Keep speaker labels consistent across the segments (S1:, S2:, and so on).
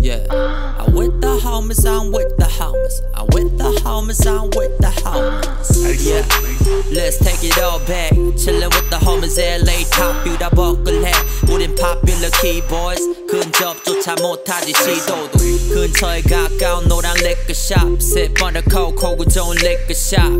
S1: Yeah, I'm with the homies, I'm with the homies. I'm with the homies, I'm with the homies. Yeah, let's take it all back. Chillin' with the homies, LA top, you the buckle keyboys. 근접조차 못하지 시도도. 근처에 가까운 노란 coke, 혹은 좋은.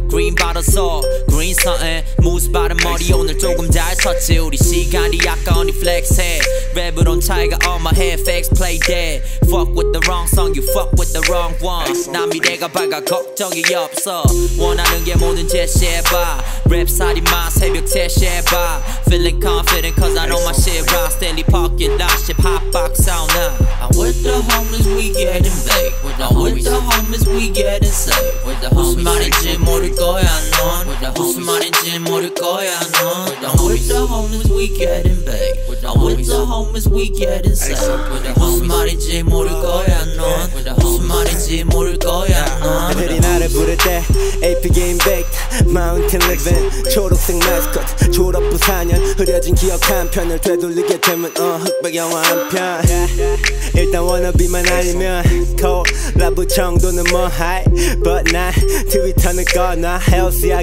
S1: Green bottle so, green something. 무스 바른 머리 오늘 조금 잘 섰지. 우리 시간이 아까우니 flex해. 랩으론 차이가 head, facts play dead. Fuck with the wrong song, you fuck with the wrong one. 난 미래가 밝아 걱정이 없어. 원하는 게 뭐든지 제시해봐. 랩 살이마 새벽 3시 해봐. Feeling confident cause I know my shit rock. Stanley Parkin, that shit hot box sound now. I'm with the homies, we getting big. I'm with the homies, we getting safe. With the 무슨 말인지 모를 거야 넌. 무슨 말인지 모를 거야 넌. I'm with the homies, we getting big. I'm with the homies, we getting safe. 무슨 말인지 모를 거야 넌. 말인지 모를 거야. 넌.
S2: 애들이 나를 부를 때 AP game baked Mountain living 초록색 마스코트 졸업부 4년 흐려진 기억 한 편을 되돌리게 되면 어 흑백 영화 한편. 일단 워너비만 아니면 콜라보 정도는 뭐 high But 난 트위터는 꺼놔.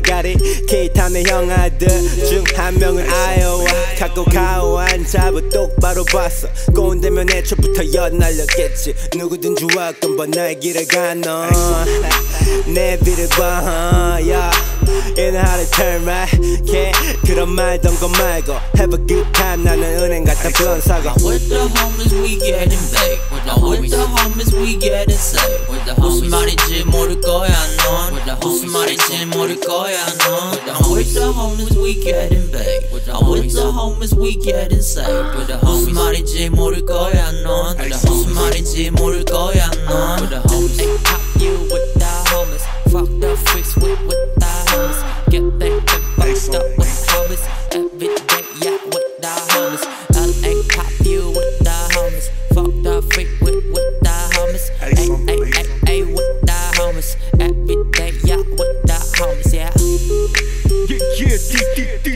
S2: Got it. K-타운의 형아들 중 한 명은 아이 갖고 가오 앉아보 똑바로 봤어 꼰대면 애초부터 엿날렸겠지 누구든 좋아 건번 날 길을 가너 내 비를 봐 yeah. In how to turn right can't 그런 말던 거 말고 Have a good time 나는 은행 갔다 블런 사고
S1: With the homies we getting big With the homies we getting safe 무슨 말인지 모를 거야 넌 무슨 말인지 모를 거야 넌 With the homies we getting big With the homies we getting safe 무슨 말인지 모를 거야 넌 무슨 말인지 모를 거야 넌 Ay, pop you with the homies Fuck the freaks with, with the homies Get back and fucked up with homies Every day, yeah, with the homies LA pop you with the homies Fuck the freak with, with the homies Ay, ay, ay, ay, with the homies Every day, yeah, with the homies, yeah
S3: Yeah, yeah, D, D, D, D,